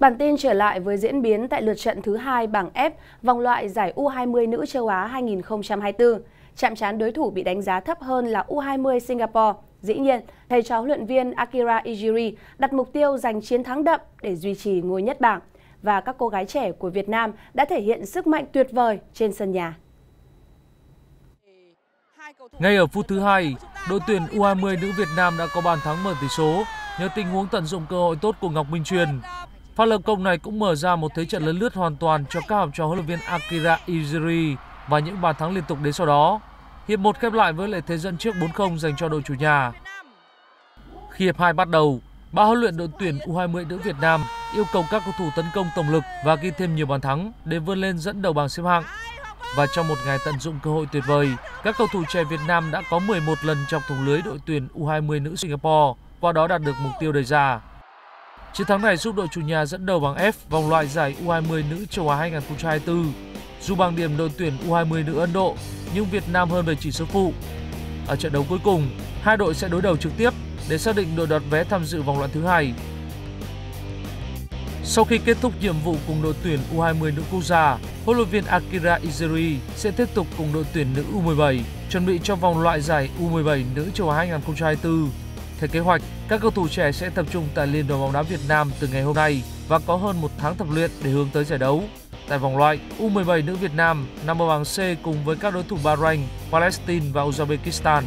Bản tin trở lại với diễn biến tại lượt trận thứ hai bảng F vòng loại giải U20 nữ châu Á 2024. Chạm trán đối thủ bị đánh giá thấp hơn là U20 Singapore. Dĩ nhiên, thầy trò huấn luyện viên Akira Ijiri đặt mục tiêu giành chiến thắng đậm để duy trì ngôi nhất bảng. Và các cô gái trẻ của Việt Nam đã thể hiện sức mạnh tuyệt vời trên sân nhà. Ngay ở phút thứ hai, đội tuyển U20 nữ Việt Nam đã có bàn thắng mở tỷ số nhờ tình huống tận dụng cơ hội tốt của Ngọc Minh Truyền. Pha lập công này cũng mở ra một thế trận lấn lướt hoàn toàn cho các học trò huấn luyện viên Akira Izuri và những bàn thắng liên tục đến sau đó. Hiệp 1 khép lại với lợi thế dẫn trước 4-0 dành cho đội chủ nhà. Khi hiệp 2 bắt đầu, ba huấn luyện đội tuyển U20 nữ Việt Nam yêu cầu các cầu thủ tấn công tổng lực và ghi thêm nhiều bàn thắng để vươn lên dẫn đầu bảng xếp hạng. Và trong một ngày tận dụng cơ hội tuyệt vời, các cầu thủ trẻ Việt Nam đã có 11 lần chọc thủng lưới đội tuyển U20 nữ Singapore, qua đó đạt được mục tiêu đề ra. Chiến thắng này giúp đội chủ nhà dẫn đầu bảng F vòng loại giải U20 nữ châu Á 2024. Dù bằng điểm đội tuyển U20 nữ Ấn Độ, nhưng Việt Nam hơn về chỉ số phụ. Ở trận đấu cuối cùng, hai đội sẽ đối đầu trực tiếp để xác định đội đoạt vé tham dự vòng loại thứ hai. Sau khi kết thúc nhiệm vụ cùng đội tuyển U20 nữ quốc gia, huấn luyện viên Akira Izuri sẽ tiếp tục cùng đội tuyển nữ U17 chuẩn bị cho vòng loại giải U17 nữ châu Á 2024 theo kế hoạch, các cầu thủ trẻ sẽ tập trung tại Liên đoàn bóng đá Việt Nam từ ngày hôm nay và có hơn một tháng tập luyện để hướng tới giải đấu. Tại vòng loại, U17 nữ Việt Nam nằm ở bảng C cùng với các đối thủ Bahrain, Palestine và Uzbekistan